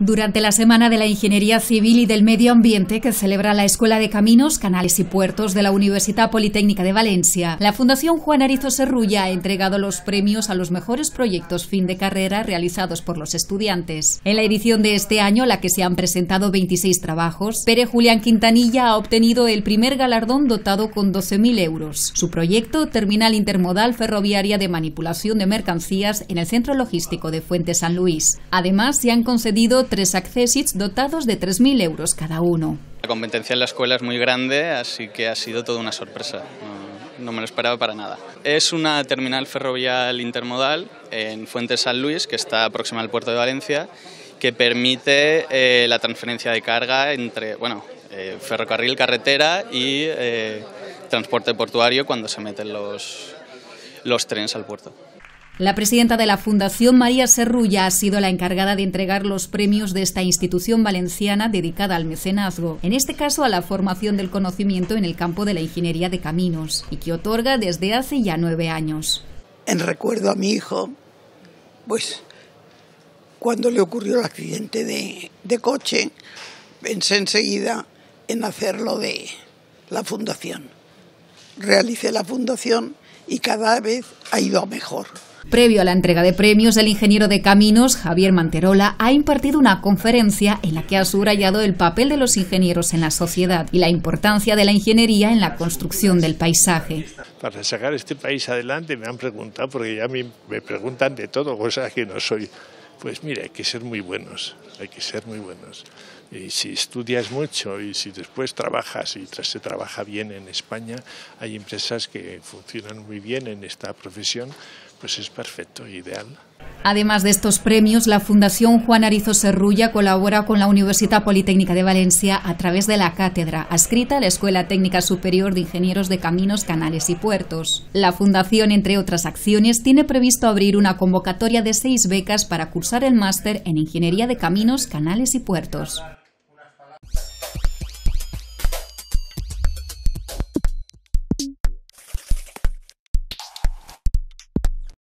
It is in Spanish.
Durante la Semana de la Ingeniería Civil y del Medio Ambiente que celebra la Escuela de Caminos, Canales y Puertos de la Universidad Politécnica de Valencia, la Fundación Juan Arizo Serrulla ha entregado los premios a los mejores proyectos fin de carrera realizados por los estudiantes. En la edición de este año, la que se han presentado 26 trabajos, Pere Julián Quintanilla ha obtenido el primer galardón dotado con 12.000 euros. Su proyecto, Terminal Intermodal Ferroviaria de Manipulación de Mercancías en el Centro Logístico de Fuente San Luis. Además, se han concedido tres accesits dotados de 3.000 euros cada uno. La competencia en la escuela es muy grande, así que ha sido toda una sorpresa. No, me lo esperaba para nada. Es una terminal ferrovial intermodal en Fuente San Luis, que está próxima al puerto de Valencia, que permite eh, la transferencia de carga entre bueno, eh, ferrocarril, carretera y eh, transporte portuario cuando se meten los, los trenes al puerto. La presidenta de la Fundación, María Serrulla, ha sido la encargada de entregar los premios de esta institución valenciana dedicada al mecenazgo, en este caso a la formación del conocimiento en el campo de la ingeniería de caminos, y que otorga desde hace ya nueve años. En recuerdo a mi hijo, pues cuando le ocurrió el accidente de, coche, pensé enseguida en hacerlo de la fundación. Realicé la fundación y cada vez ha ido mejor. Previo a la entrega de premios, el ingeniero de caminos, Javier Manterola, ha impartido una conferencia en la que ha subrayado el papel de los ingenieros en la sociedad y la importancia de la ingeniería en la construcción del paisaje. Para sacar este país adelante me han preguntado, porque ya me, preguntan de todo, cosa que no soy. Pues mira, hay que ser muy buenos, hay que ser muy buenos. Y si estudias mucho y si después trabajas y se trabaja bien en España, hay empresas que funcionan muy bien en esta profesión, pues es perfecto, ideal. Además de estos premios, la Fundación Juan Arizo Serrulla colabora con la Universidad Politécnica de Valencia a través de la cátedra adscrita a la Escuela Técnica Superior de Ingenieros de Caminos, Canales y Puertos. La Fundación, entre otras acciones, tiene previsto abrir una convocatoria de seis becas para cursar el máster en Ingeniería de Caminos, Canales y Puertos.